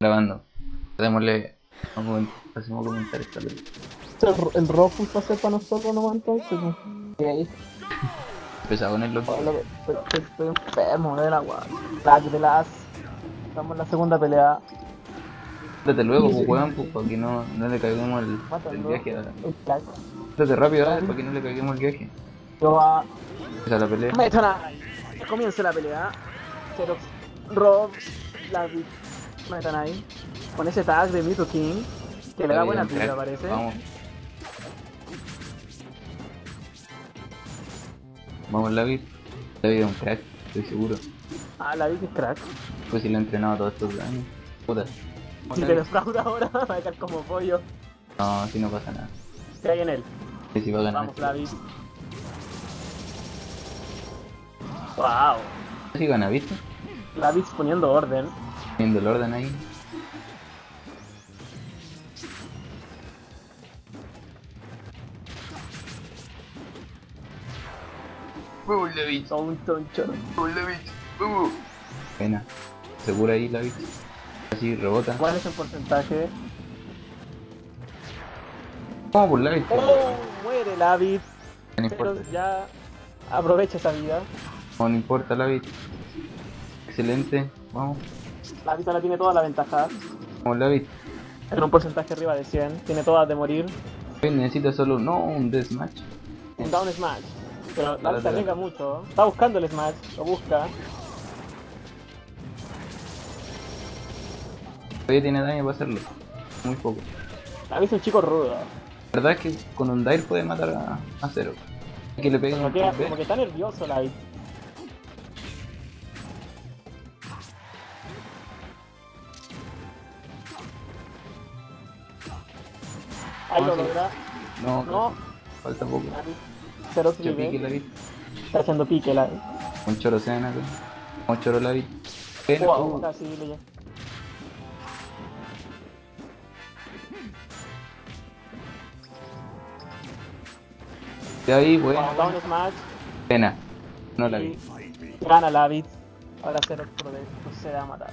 Grabando. Démosle un momento, hacemos comentar esta pelea. El, Rofus va a ser para nosotros nomás entonces. Y ahí, Empezaba con el loco. Estoy, enfermo de la guay. Lag de las. Estamos en la segunda pelea. Date luego, pues weón, pues para que no, no le caigamos el, el viaje. Date rápido, dale, para que no le caigamos el viaje. Yo va. Esa la pelea. Comienza la pelea. Xerox, Rob, Lavi, Metanai. Con ese tag de Mito King. Que le da buena crack. parece. Vamos. Vamos, David. David es un crack, estoy seguro. Ah, Lavi es crack. Pues si lo he entrenado todos estos años. Puta. Si te defrauda ahora, va a quedar como pollo. No, si no pasa nada. ¿Qué hay en él? Sí, sí va a ganar. Vamos, Lavi. Wow. Si gana, ¿viste? Lavi poniendo orden. Viendo el orden ahí. Son un toncho. David. Vamos. Pena. Segura ahí, David. Así rebota. ¿Cuál es el porcentaje? Vamos por David. ¡Oh! Muere Lavi. No Pero importa. ya aprovecha esa vida. No, no importa, David. Excelente. Vamos. Lavi ahora tiene toda la ventaja. Vamos, David. En un porcentaje arriba de 100. Tiene todas de morir. David necesita solo, no, un deathmatch. Un down smash. Pero Lavi se arriesga mucho. Está buscando el smash. Lo busca. Todavía tiene daño para hacerlo. Muy poco. Lavi es un chico rudo. La verdad es que con un Dire puede matar a, a. Hay que le peguen Como que, como está nervioso Lavi. Ahí No, lo logra. No, No. falta poco. Lavi. Cero Mucho pique la vi. Está haciendo pique Lavi. Un choro acá. Un choro la vi. Pena, Wow, casi le llega. de ahí, bueno. Wow, down smash. Pena. No la vi. Gana Lavi. Ahora cero procede a matar.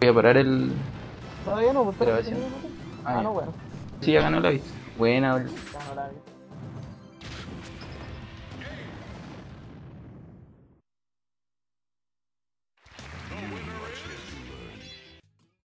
Voy a parar el. Todavía no, pero. Ah, Ah, no, bueno. Sí, ya ganó la vi. Buena, Lavi.